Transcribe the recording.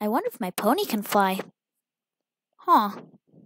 I wonder if my pony can fly. Huh.